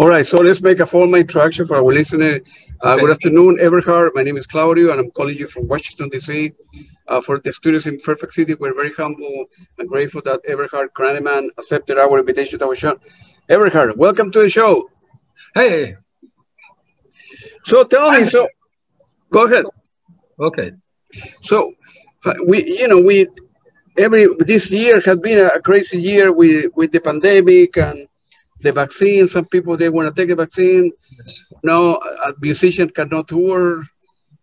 All right, so let's make a formal introduction for our listener. Uh, okay. Good afternoon, Eberhard. My name is Claudio, and I'm calling you from Washington, D.C. Uh, for the studios in Fairfax City. We're very humble and grateful that Eberhard Kranemann accepted our invitation to our show. Eberhard, welcome to the show. Hey. So tell me, so go ahead. Okay. So uh, we, you know, we every this year has been a crazy year with with the pandemic and the vaccine. Some people they want to take a vaccine. Yes. No, a musician cannot tour.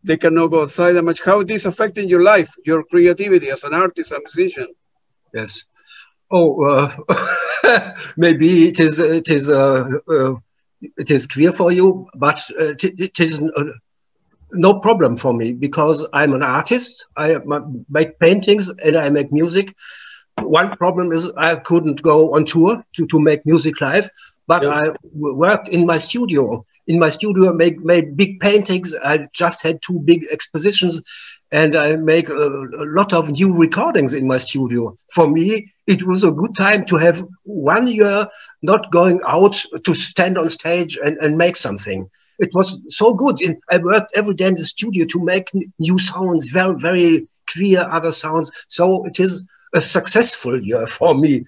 They cannot go outside that much. How is this affecting your life, your creativity as an artist, a musician? Yes. Oh, uh, maybe it is. It is. Uh, uh, it is clear for you, but uh, it, it is uh, no problem for me because I'm an artist. I make paintings and I make music one problem is I couldn't go on tour to, to make music live, but yeah. I worked in my studio. In my studio, make made big paintings. I just had two big expositions, and I make a, a, lot of new recordings in my studio. For me, it was a good time to have one year not going out to stand on stage and, and make something. It was so good. I worked every day in the studio to make new sounds, very, very clear other sounds. So it is a successful year for me.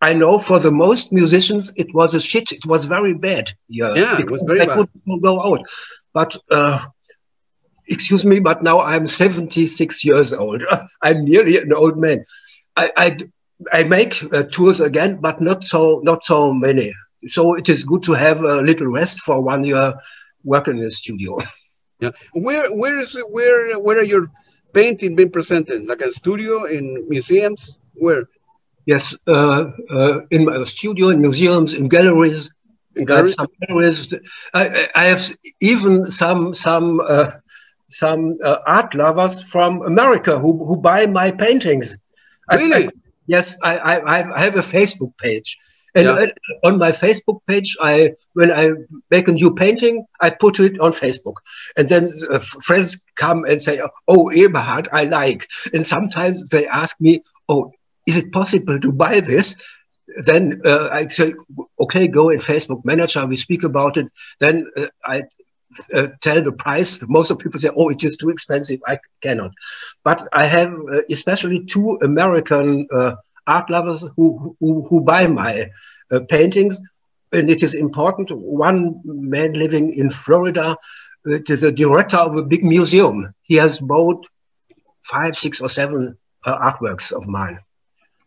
I know for the most musicians it was a shit. It was very bad year. Yeah, it was very I bad. couldn't go out. But uh, excuse me, but now I'm 76 years old. I'm nearly an old man. I I, I make uh, tours again, but not so not so many. So it is good to have a little rest for one year working in the studio. Yeah, where where is it, where where are your painting being presented? Like a studio in museums? Where? Yes, uh, uh, in my studio, in museums, in galleries. In galleries? I have, galleries. I, I, have even some some uh, some uh, art lovers from America who, who buy my paintings. Really? I, yes, I, I, I have a Facebook page. And yeah. on my Facebook page, I when I make a new painting, I put it on Facebook, and then uh, friends come and say, "Oh, Eberhard, I like." And sometimes they ask me, "Oh, is it possible to buy this?" Then uh, I say, "Okay, go in Facebook Manager. We speak about it." Then uh, I uh, tell the price. Most of people say, "Oh, it is too expensive. I cannot." But I have uh, especially two American uh, art lovers who, who, who buy my uh, paintings. And it is important. One man living in Florida, it is a director of a big museum. He has bought five, six, or seven uh, artworks of mine.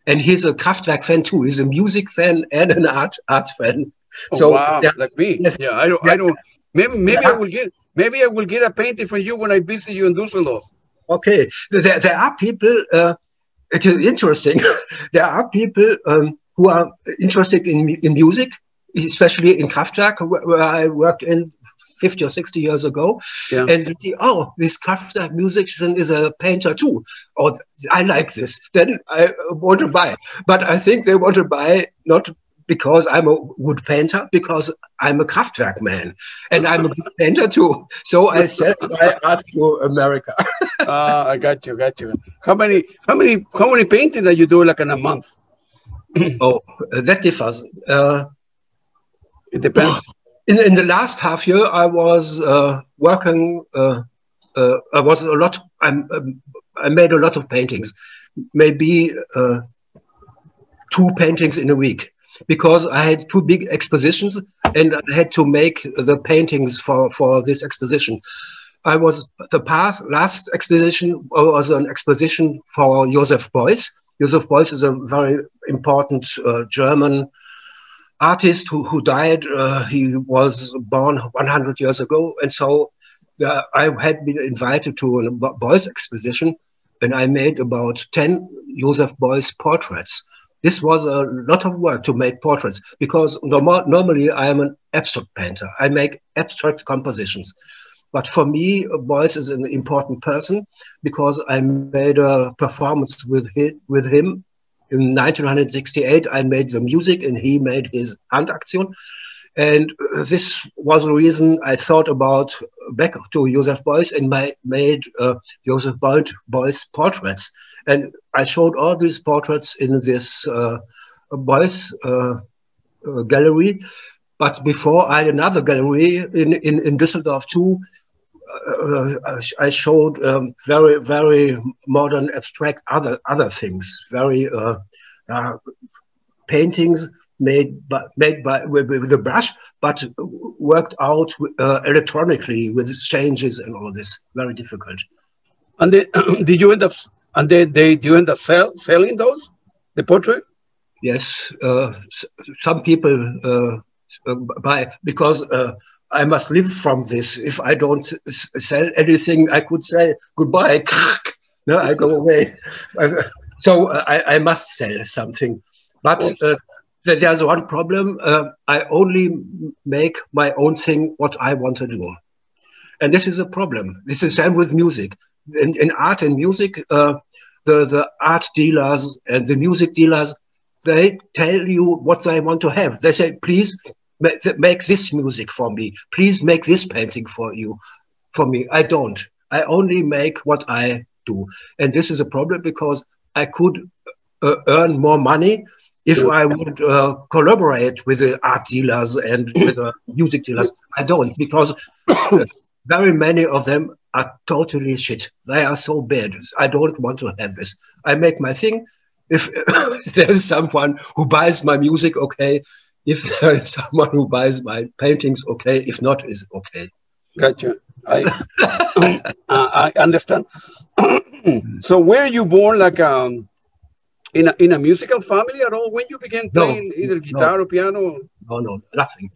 And he's a Kraftwerk fan too. He's a music fan and an art art fan. Oh, so wow, yeah, like me. Yes, yeah, I don't. Yeah. I don't. Maybe maybe yeah. I will get maybe I will get a painting from you when I visit you in Düsseldorf. Okay, there, there are people. Uh, it is interesting. there are people um, who are interested in, in music, especially in Kraftwerk, where I worked in 50 or 60 years ago. Yeah. And they, oh, this Kraftwerk musician is a painter too. Or oh, I like this. Then I want to buy. But I think they want to buy not because I'm a wood painter, because I'm a Kraftwerk man, and I'm a good painter too. So I sell my art to America. Ah, uh, I got you, got you. How many, how many, how many paintings that you do like in a month? oh, that differs. Uh, it depends. In, in the last half year, I was uh, working. Uh, uh I was a lot. I'm, um, I made a lot of paintings, maybe uh, two paintings in a week because I had two big expositions and I had to make the paintings for, for this exposition. I was the past last exposition was an exposition for Joseph Beuys. Joseph Beuys is a very important uh, German artist who, who died. Uh, he was born 100 years ago. And so the, I had been invited to a Beuys exposition and I made about 10 Joseph Beuys portraits this was a lot of work to make portraits because normal, normally I am an abstract painter. I make abstract compositions. But for me, Beuys is an important person because I made a performance with him, with him in 1968. I made the music and he made his Handaktion. And this was the reason I thought about back to Joseph Beuys and my, made uh, Joseph Beuys portraits. And I showed all these portraits in this uh, Beuys uh, uh, gallery. But before, I had another gallery in, in, in Düsseldorf too. Uh, I showed um, very, very modern, abstract other other things, very uh, uh, paintings made by, made by with, with, a brush, but worked out uh, electronically with changes and all this. Very difficult. And they, did you end up and they, they do you end up sell, selling those the portrait? Yes, uh, some people uh, uh, buy because uh, I must live from this. If I don't sell anything, I could say goodbye. no, I go away. so uh, I, I must sell something, but uh, there's one problem. Uh, I only make my own thing what I want to do. And this is a problem. This is same with music. In, in art and music, uh, the, the art dealers and the music dealers, they tell you what they want to have. They say, please make this music for me. Please make this painting for you, for me. I don't. I only make what I do. And this is a problem because I could uh, earn more money if I would uh, collaborate with the art dealers and with the music dealers, I don't because very many of them are totally shit. They are so bad. I don't want to have this. I make my thing. If there's someone who buys my music, okay. If there is someone who buys my paintings, okay. If not, is okay. Gotcha. I, uh, I understand. so, were you born like um, in a, in a musical family at all when you began playing no, either guitar no. or piano? No, no, nothing.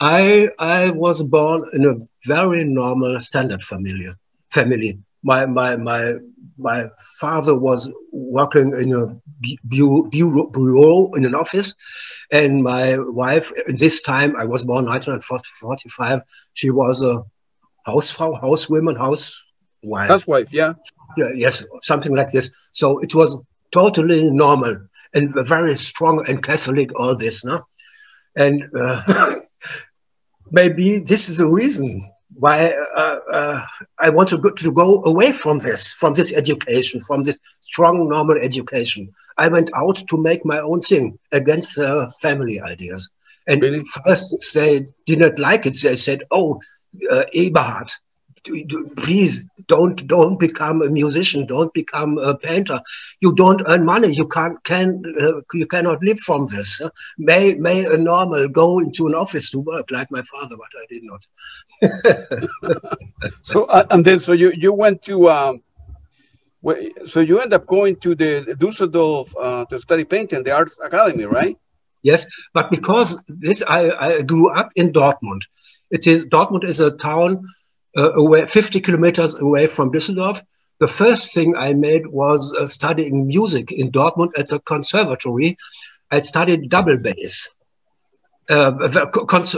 I I was born in a very normal standard family. Family. My my my my father was working in a bureau, bureau in an office, and my wife. This time I was born 1945. She was a housefrau, housewoman, housewife. Housewife, yeah. Yeah, yes, something like this. So it was totally normal and very strong and Catholic, all this, no? And uh, maybe this is the reason why uh, uh, I want to go, to go away from this, from this education, from this strong normal education. I went out to make my own thing against uh, family ideas. And really? first they did not like it. They said, "Oh, uh, Eberhard, please don't don't become a musician. Don't become a painter. You don't earn money. You can't can uh, you cannot live from this may may a normal go into an office to work like my father but i did not. So uh, and then so you you went to um so you end up going to the Düsseldorf uh, to study painting, the art academy, right? Yes, but because this, I, I grew up in Dortmund. It is Dortmund is a town uh, away, 50 kilometers away from Düsseldorf. The first thing I made was uh, studying music in Dortmund at the conservatory. I studied double bass. Uh, cons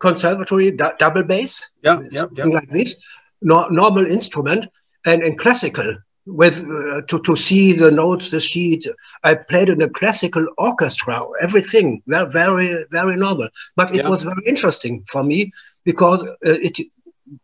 conservatory double bass, yeah, yeah, yeah. like this, no normal instrument, and in classical with uh, to to see the notes, the sheet. I played in a classical orchestra, everything very very very normal. But it yeah. was very interesting for me because uh, it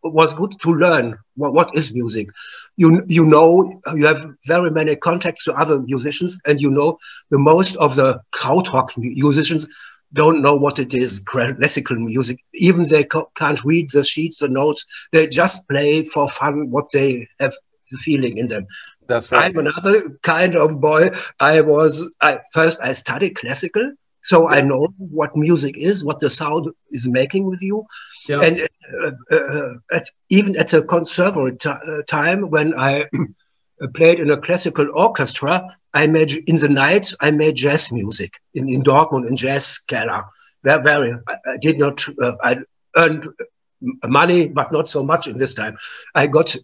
was good to learn what, what is music. You you know you have very many contacts to other musicians, and you know the most of the krautrock musicians don't know what it is classical music. Even they can't read the sheets, the notes. They just play for fun what they have the feeling in them. That's right. I'm another kind of boy. I was I, first I studied classical so I know what music is, what the sound is making with you. Yeah. And uh, uh, uh at, even at the conservatory uh, time when I played in a classical orchestra, I made in the night I made jazz music in, in Dortmund in jazz Keller. Very, very. I, I did not. Uh, I earned money, but not so much in this time. I got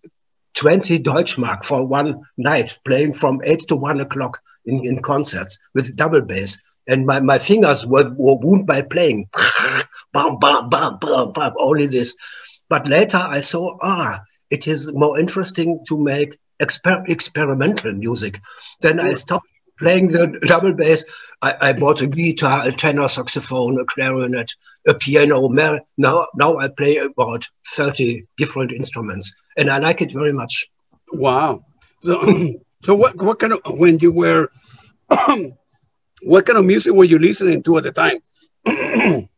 20 Deutschmark for one night playing from 8 to 1 o'clock in, in concerts with double bass and my, my fingers were, were wounded by playing. bam, bam, bam, bam, bam, only this. But later I saw, ah, it is more interesting to make exper experimental music. Then I stopped playing the double bass. I, I, bought a guitar, a tenor saxophone, a clarinet, a piano. Now, now I play about 30 different instruments and I like it very much. Wow. So, so what, what kind of, when you were what kind of music were you listening to at the time?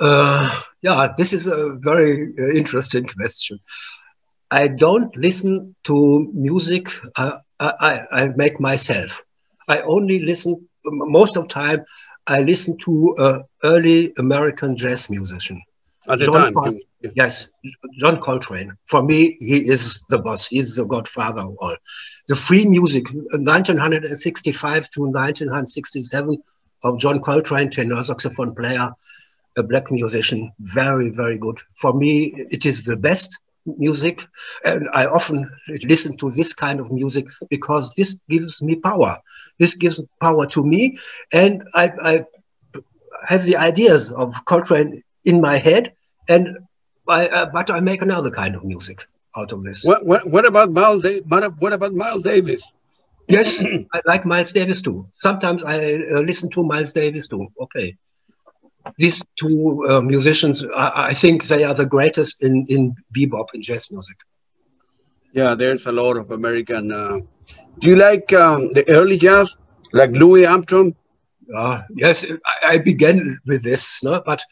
Uh, yeah, this is a very uh, interesting question. I don't listen to music uh, I, I, make myself. I only listen, most of the time, I listen to uh, early American jazz musician. At the John time? Col yeah. Yes, John Coltrane. For me, he is the boss. He's the godfather of all. The free music, 1965 to 1967, of John Coltrane, tenor saxophone player, a black musician, very, very good. For me, it is the best music. And I often listen to this kind of music because this gives me power. This gives power to me. And I, I have the ideas of Coltrane in my head. And I, uh, but I make another kind of music out of this. What, what, what about Miles? What about Miles Davis? Yes, I like Miles Davis too. Sometimes I uh, listen to Miles Davis too. Okay. These two uh, musicians, I, I, think they are the greatest in, in bebop and jazz music. Yeah, there's a lot of American. Uh, do you like um, the early jazz, like Louis Armstrong? Uh, yes, I, I began with this, no? but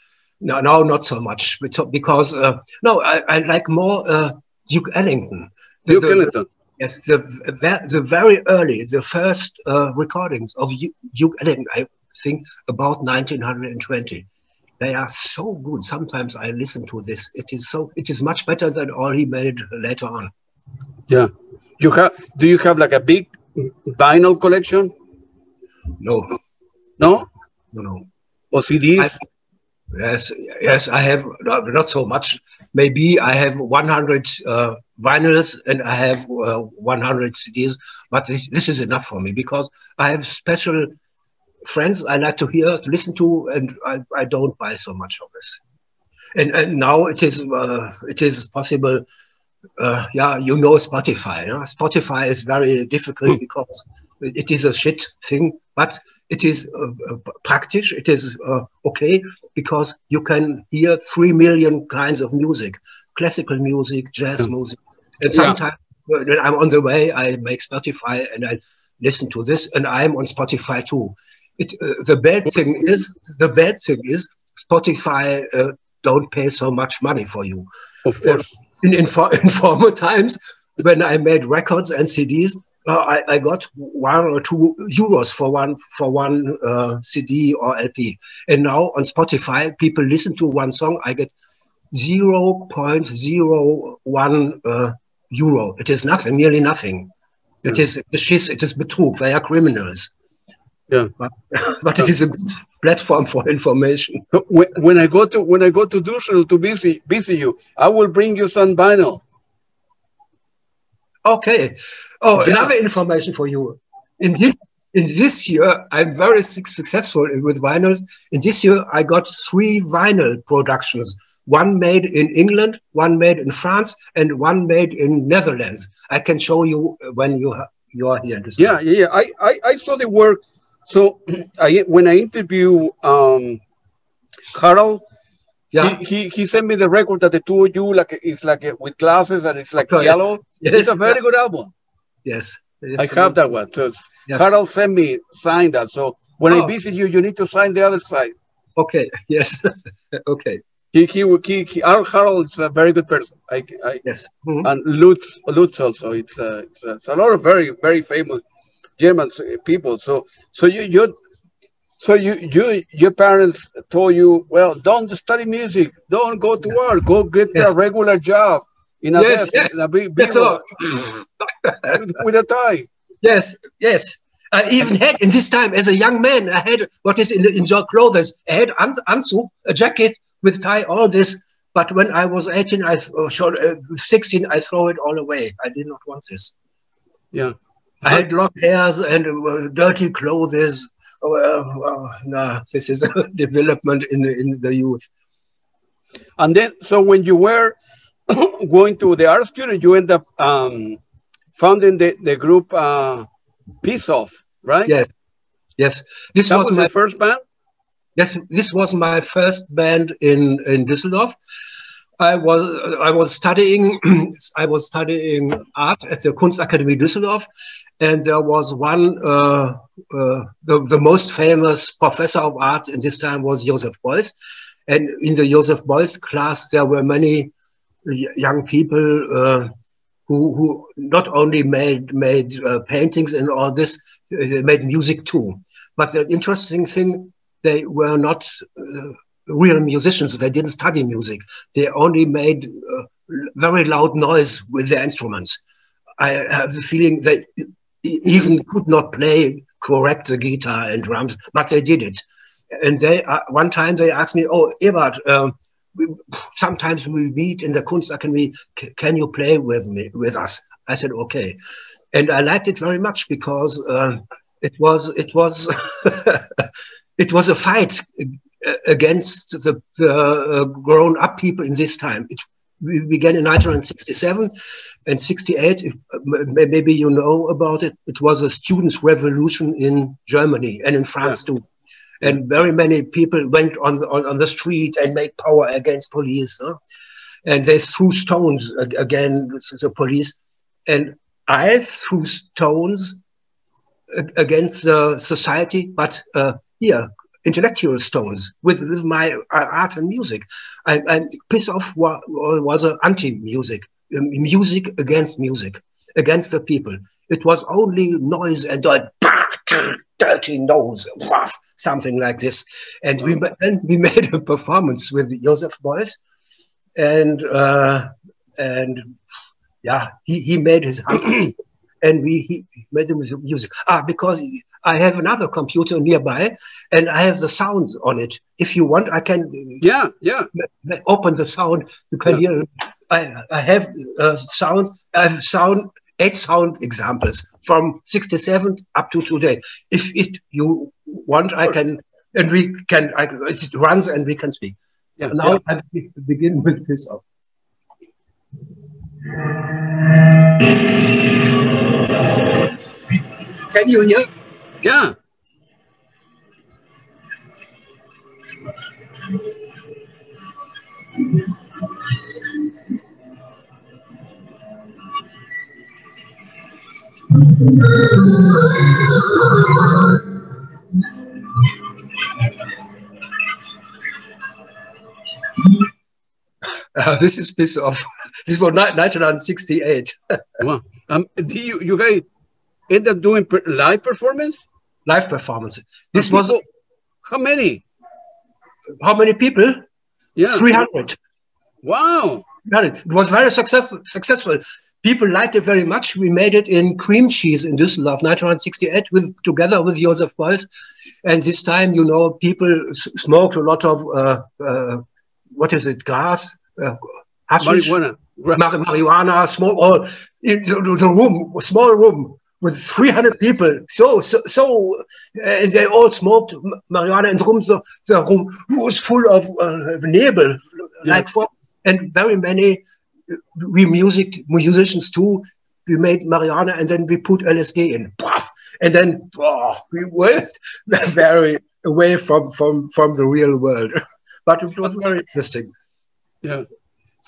no, now not so much because uh, no, I, I like more uh, Duke Ellington. The, Duke the, Ellington. Yes, the, the very early, the first uh, recordings of Duke Ellington, I think about 1920. They are so good. Sometimes I listen to this. It is so. It is much better than all he made later on. Yeah, you have. Do you have like a big vinyl collection? No. No. No. No. Or CDs? I, Yes, yes, I have not, so much. Maybe I have 100 uh, vinyls and I have uh, 100 CDs, but this, this is enough for me because I have special friends I like to hear, to listen to, and I, I don't buy so much of this. And, and now it is uh, it is possible. Uh, yeah, you know Spotify. Know? Spotify is very difficult hmm. because it is a shit thing, but it is uh, uh, practice. It is uh, okay because you can hear three million kinds of music, classical music, jazz yeah. music, and sometimes yeah. when I'm on the way, I make Spotify and I listen to this, and I'm on Spotify too. It, uh, the bad thing is the bad thing is Spotify uh, don't pay so much money for you. Of course. In, in, in former times, when I made records and CDs, uh, I, I, got one or two euros for one for one uh, CD or LP. And now on Spotify, people listen to one song. I get zero point zero one uh, euro. It is nothing, nearly nothing. It is it is betrug. They are criminals. Yeah, but, but it is a platform for information. When, when I go to when I go to Düsseldorf to visit visit you, I will bring you some vinyl. Okay. Oh, yeah. another information for you. In this in this year, I'm very successful with vinyls. In this year, I got three vinyl productions. One made in England, one made in France, and one made in Netherlands. I can show you when you you are here. Yeah, yeah, yeah. I, I I saw the work. So I when I interview um, Carl yeah. He, he, he sent me the record that the two of you like it's like with glasses and it's like yellow. Yes. It's a very good album. Yes. I have that one. So yes. Harald sent me sign that. So when oh. I visit you, you need to sign the other side. Okay. Yes. okay. He, he, he, he, Harald is a very good person. I, I yes. Mm-hmm. And Lutz, Lutz also. It's a, it's a, it's a lot of very, very famous German people. So, so you, you, so you, you, your parents told you, well, don't study music, don't go to work, go get yes. a regular job in a yes, desk, yes. In a big, big yes, with, with a tie. Yes, yes. I even had in this time as a young man, I had what is in, in your clothes. I had an, anzug, a jacket with tie, all this. But when I was 18, I uh, uh, 16, I throw it all away. I did not want this. Yeah. I had long hairs and uh, dirty clothes oh, no, this is a development in, in the youth. And then, so when you were going to the art studio, you end up um, founding the, the group uh, Piss Off, right? Yes. Yes. This was, was my first band? Yes, this was my first band in, in Düsseldorf. I was I was studying I was studying art at the Kunstakademie Düsseldorf, and there was one uh, uh, the, the most famous professor of art in this time was Joseph Beuys, And in the Joseph Beuys class, there were many young people uh, who, who not only made, made uh, paintings and all this, they made music too. But the interesting thing, they were not uh, real musicians. They didn't study music. They only made uh, very loud noise with their instruments. I have the feeling they even could not play correct the guitar and drums, but they did it. And they uh, one time they asked me, "Oh, Ebert, um, we, sometimes we meet in the Kunstakademie. Can you play with me with us?" I said, "Okay," and I liked it very much because uh, it was it was it was a fight against the, the uh, grown up people in this time. It we began in 1967 and 68 maybe you know about it it was a students revolution in germany and in france yeah. too and very many people went on the, on, on the street and made power against police huh? and they threw stones again the police and i threw stones against uh, society but uh, here intellectual stones with, with my uh, art and music. And, and Piss Off was, was an anti-music, um, music against music, against the people. It was only noise and a dirty nose, something like this. And we, and we made a performance with Joseph Beuys. And, uh, and yeah, he, he made his and we he made the music. Ah, because I have another computer nearby and I have the sound on it. If you want, I can. Yeah, yeah. Open the sound. You can yeah. hear. I, I have uh, sound. I have sound. Eight sound examples from '67 up to today. If it you want, I can, and we can. I, it runs and we can speak. Yeah. Now yeah. I begin with this. Up. Can you hear? Yeah. Uh, this is Piss Off this was 1968. wow. Um, do you you guys end up doing per live performance? Live performance. This was how many? How many people? Yeah, 300. Wow. It was very successful. Successful. People liked it very much. We made it in Creamcheese in Düsseldorf, 1968, with together with Joseph Beuys. And this time, you know, people smoked a lot of uh, uh, what is it, grass, uh, hashish, marijuana, marijuana, small, or in the, the room, small room with 300 people. So, so, so uh, they all smoked marijuana and the room, the, the room was full of uh, nebel, yeah. like for, and very many, we music, musicians too, we made marijuana and then we put LSD in, and then oh, we were very away from, from, from the real world. but it was very interesting. Yeah.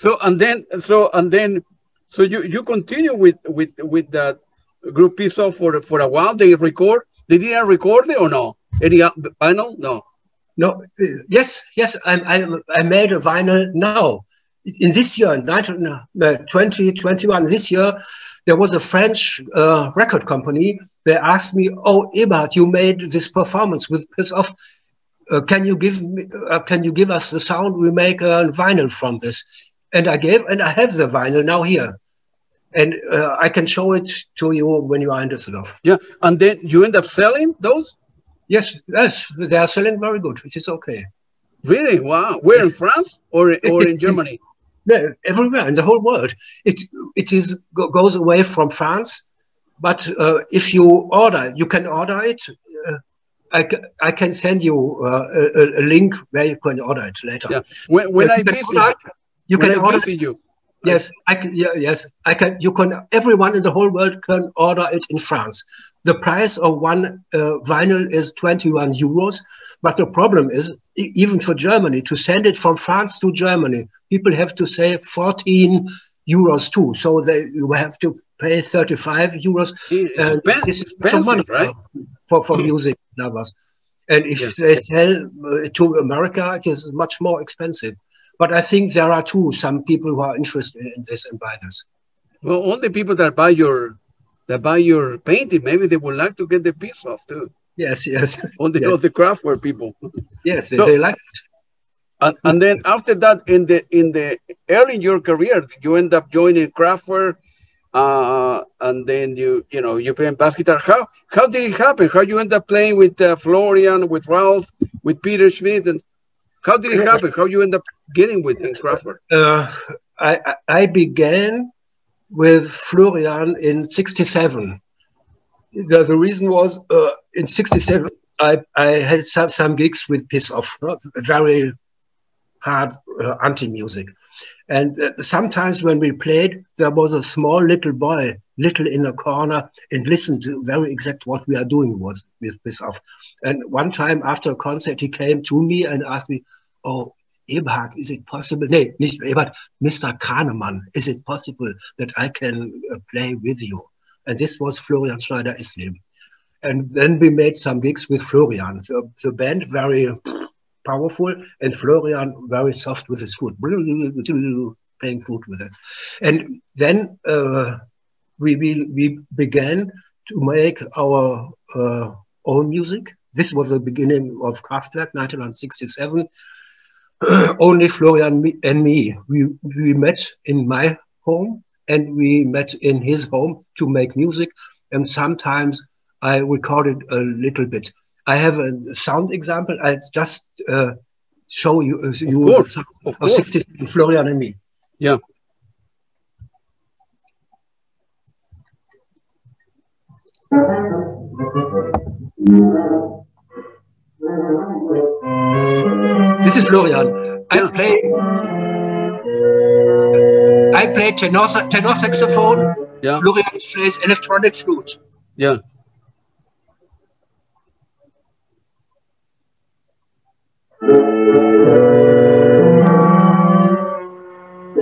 So and then so and then so you you continue with with with that group Piss Off for for a while. They record. They didn't record it or no? Any vinyl? No. No. Yes. Yes. I I I made a vinyl now. In this year, 2021, uh, this year, there was a French uh, record company. They asked me, "Oh, Ebert, you made this performance with Piss Off. Uh, can you give me, uh, can you give us the sound? We make a vinyl from this." And I gave, and I have the vinyl now here and uh, I can show it to you when you are in Düsseldorf. Yeah, and then you end up selling those? Yes, yes, they are selling very good, which is okay. Really? Wow. Where yes. in France or or in Germany? No, everywhere in the whole world. It it is goes away from France, but uh, if you order, you can order it. Uh, I, I can send you uh, a, a, link where you can order it later. Yeah. When, when I visit, you can order you Yes, I can. Yeah, yes, I can. You can. Everyone in the whole world can order it in France. The price of one uh, vinyl is 21 euros, but the problem is even for Germany to send it from France to Germany, people have to say 14 euros too. So they you have to pay 35 euros. It's, expensive, right? For for music lovers. And if yes. they sell uh, to America, it is much more expensive. But I think there are too some people who are interested in this and buy this. Well, all the people that buy your that buy your painting, maybe they would like to get the Piss Off too. Yes, yes. All the yes. all the Kraftwerk people. Yes, so, they like it. And, and then after that, in the in the early in your career, you end up joining Kraftwerk, uh, and then you you know you play bass guitar. How how did it happen? How you end up playing with uh, Florian, with Ralf, with Peter Schmidt, and how did it happen? How you end up getting with in Kraftwerk? Uh, I I began with Florian in '67. The, the reason was uh, in '67 I, I had some, some gigs with Piss Off, very hard uh, anti music. And uh, sometimes when we played, there was a small little boy, little in a corner, and listened to very exact what we are doing was Piss Off. And one time after a concert, he came to me and asked me, "Oh, Eberhard, is it possible? No, nicht Eberhard, Mr. Kranemann, is it possible that I can uh, play with you?" And this was Florian Schneider-Esleben. And then we made some gigs with Florian. The, the band very powerful, and Florian very soft with his foot, playing foot with it. And then uh, we, we, we began to make our uh, own music. This was the beginning of Kraftwerk, 1967. Only Florian and me. We, we met in my home and we met in his home to make music. And sometimes I recorded a little bit. I have a sound example. I just uh, show you, uh, you of course, of course. 60 Florian and me. Yeah. This is Florian. I play. I play tenor, tenor saxophone. Yeah. Florian plays electronic flute. Yeah.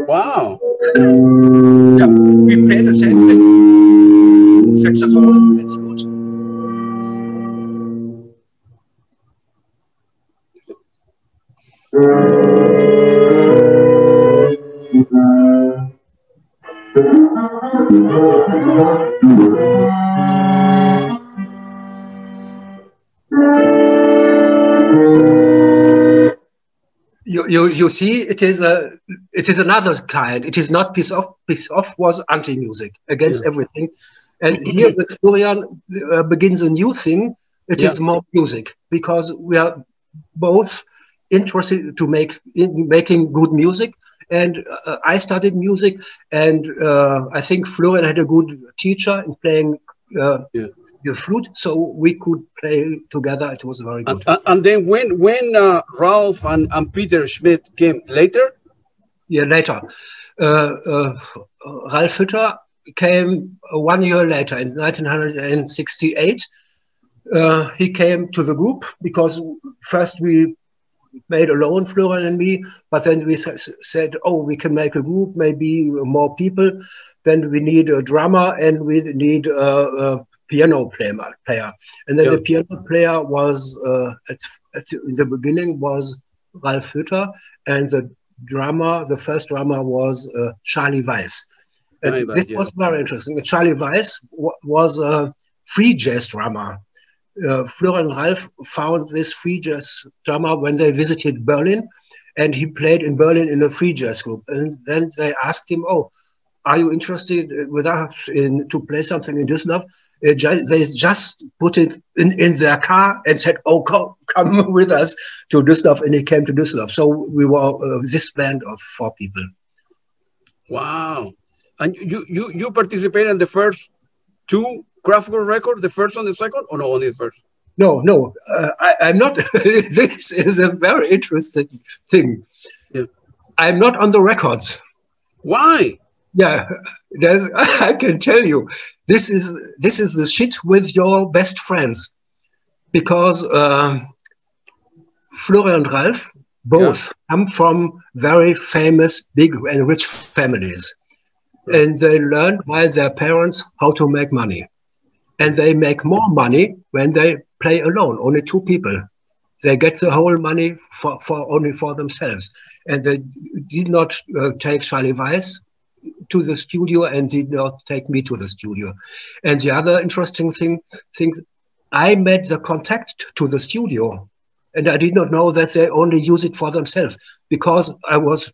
Wow. Yeah, we play the same thing. Saxophone and flute. You, you, you see, it is a it is another kind. It is not Piss Off. Piss Off was anti-music against everything, and here with Florian uh, begins a new thing. It yeah. is more music because we are both interested to make in making good music. And uh, I studied music, and uh, I think Florian had a good teacher in playing uh, yeah. the flute, so we could play together. It was very good. And, and then when when uh, Ralf and, and Peter Schmidt came later? Yeah, later. Uh, uh Ralf Hütter came one year later in 1968. Uh, he came to the group because first we made alone, Florian and me. But then we said, oh, we can make a group, maybe more people. Then we need a drummer and we need a, a piano player. And then yeah. the piano player was, uh, at, at, in the beginning, was Ralf Hütter. And the drummer, the first drummer was uh, Charly Weiss. And this yeah. was very interesting. Charly Weiss was a free jazz drummer uh, Florian Ralf found this free jazz drummer when they visited Berlin, and he played in Berlin in a free jazz group. And then they asked him, "Oh, are you interested with us in to play something in Düsseldorf?" Uh, they just put it in, in their car and said, "Oh, come, come with us to Düsseldorf," and he came to Düsseldorf. So we were uh, this band of four people. Wow! And you you you participated in the first two Kraftwerk record, the first and the second, or no, only the first? No, no, uh, I, am not. this is a very interesting thing. Yeah. I'm not on the records. Why? Yeah, there's. I can tell you, this is this is the shit with your best friends, because uh, Florian and Ralf both yeah. come from very famous, big and rich families, and they learned by their parents how to make money and they make more money when they play alone, only two people. they get the whole money for, for only for themselves. And they did not uh, take Charly Weiss to the studio and did not take me to the studio. And the other interesting thing, things, I made the contact to the studio and I did not know that they only use it for themselves because I was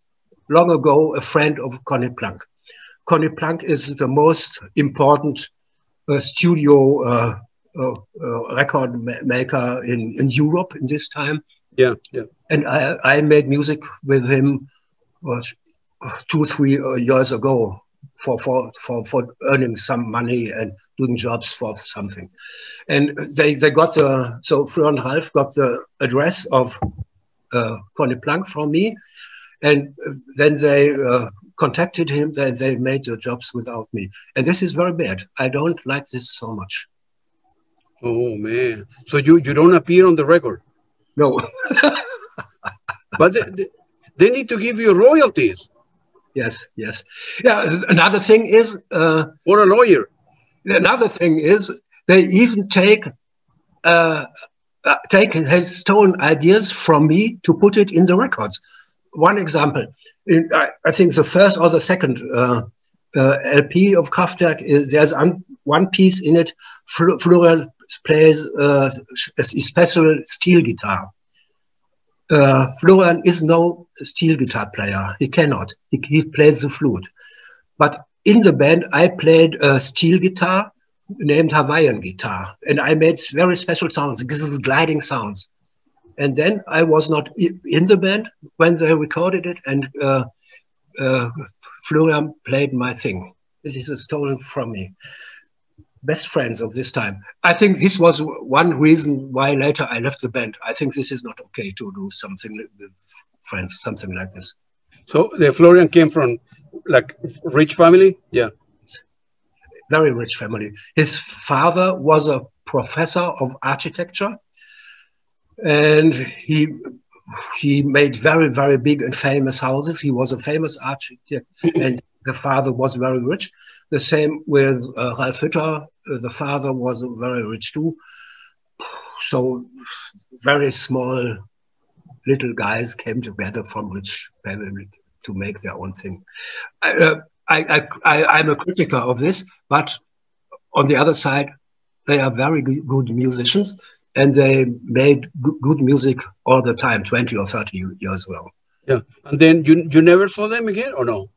long ago a friend of Conny Plank. Conny Plank is the most important uh, studio uh, uh, uh record ma maker in, in Europe in this time. Yeah, yeah. And I, I made music with him was two, three uh, years ago for, for, for, for earning some money and doing jobs for something. And they, they got the, so Florian Ralf got the address of uh, Conny Plank from me. And then they uh, contacted him, they, they made the jobs without me. And this is very bad. I don't like this so much. Oh man. So you, you don't appear on the record? No. but they, they need to give you royalties yes, yes. Yeah. Another thing is, uh, or a lawyer. Another thing is, they even take uh, uh, take his stolen ideas from me to put it in the records. One example, in, I, I, think the first or the second uh, uh LP of Kraftwerk, is, there's un, one piece in it. Florian plays uh, a special steel guitar uh, Florian is no steel guitar player. He cannot. He, he plays the flute. But in the band, I played a steel guitar named Hawaiian guitar, and I made very special sounds. This is gliding sounds. And then I was not in the band when they recorded it, and uh, uh, Florian played my thing. This is stolen from me best friends of this time. I think this was one reason why later I left the band. I think this is not okay to do something with friends, something like this. So the Florian came from like rich family, yeah. Very rich family. His father was a professor of architecture, and he he made very very big and famous houses. He was a famous architect, and the father was very rich. The same with uh, Ralf Hütter. Uh, the father was very rich too. So very small little guys came together from rich family to make their own thing. I, uh, I, I, I'm a critical of this, but on the other side, they are very good musicians and they made good music all the time, 20 or 30 years ago. Yeah. And then you, you never saw them again or no?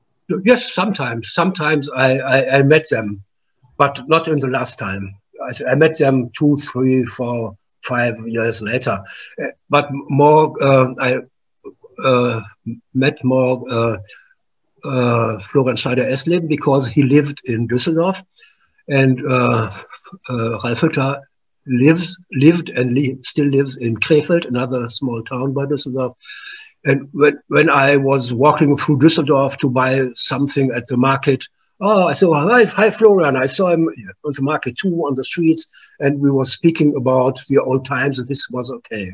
Yes, sometimes. Sometimes I, I, I met them, but not in the last time. I, I, met them two, three, four, five years later. Uh, but more, uh, I uh, met more uh, uh, Florian Schneider-Esleben because he lived in Düsseldorf, and uh, uh, Ralf Hütter lives lived and li still lives in Krefeld, another small town by Düsseldorf. And when, when I was walking through Düsseldorf to buy something at the market, oh, I said, hi, hi, Florian. I saw him on the market too, on the streets, and we were speaking about the old times, and this was okay.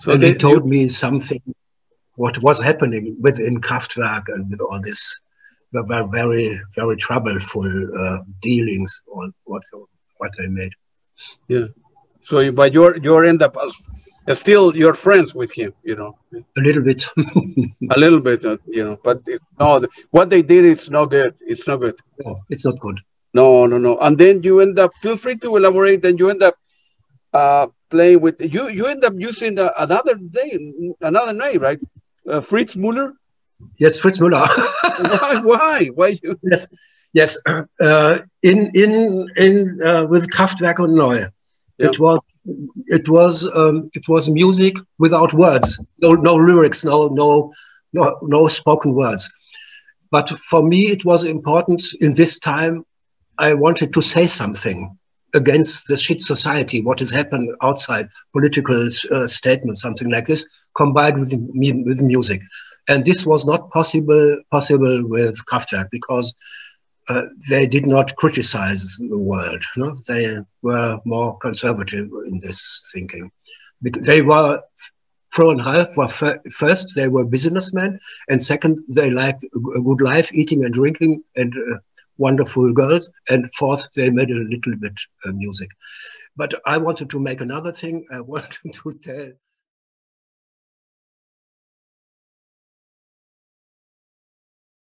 So and they, told you... me something, what was happening within Kraftwerk and with all this very, very, very troubleful uh, dealings or what, what they made. Yeah. So, but you're, you're end up as still you're friends with him, you know. A little bit. a little bit, uh, you know. But it, no, what they did, it's not good. It's not good. No, it's not good. No, no, no. And then you end up. Feel free to elaborate. Then you end up uh, playing with you. You end up using the, another name, another name, right? Uh, Fritz Müller. Yes, Fritz Müller. why? Why? Why you? Yes, yes. Uh, in in in uh, with Kraftwerk und Neu. Yeah. It was it was um, it was music without words, no no lyrics, no no no no spoken words. But for me, it was important in this time. I wanted to say something against the shit society, what has happened outside, political uh, statements, something like this, combined with with music, and this was not possible possible with Kraftwerk because uh, they did not criticize the world. No? They were more conservative in this thinking. Because they were, Fro were first, they were businessmen, and second, they liked a good life, eating and drinking, and uh, wonderful girls, and fourth, they made a little bit uh, music. but I wanted to make another thing. I wanted to tell